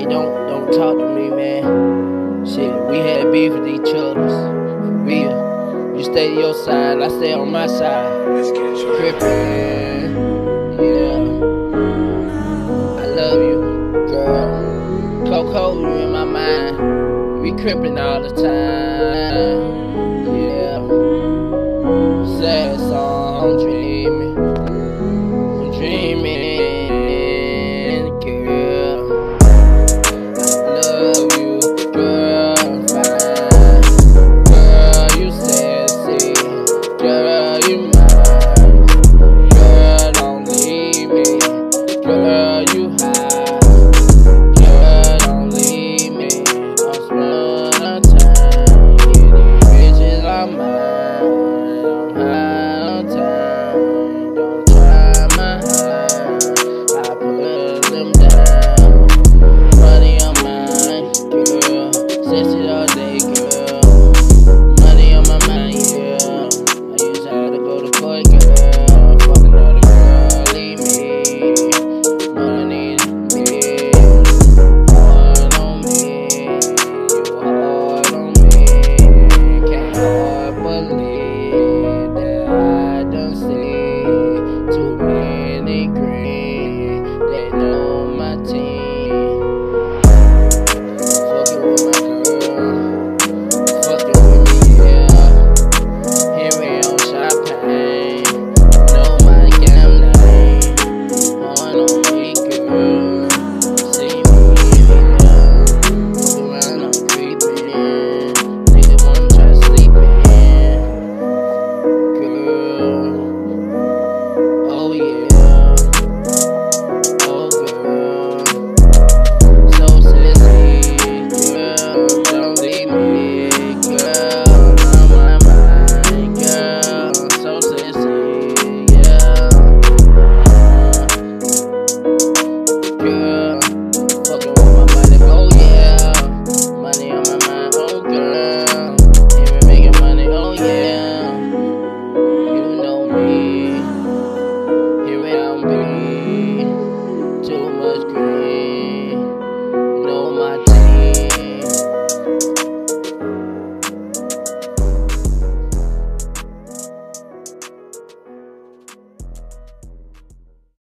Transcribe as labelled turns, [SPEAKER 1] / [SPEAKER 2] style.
[SPEAKER 1] Shit, don't don't talk to me, man. Shit, we had beef with each other. Real. You stay to your side, I stay on my side. Crippin', yeah. I love you, girl. Coco, you in my mind. We crippin' all the time.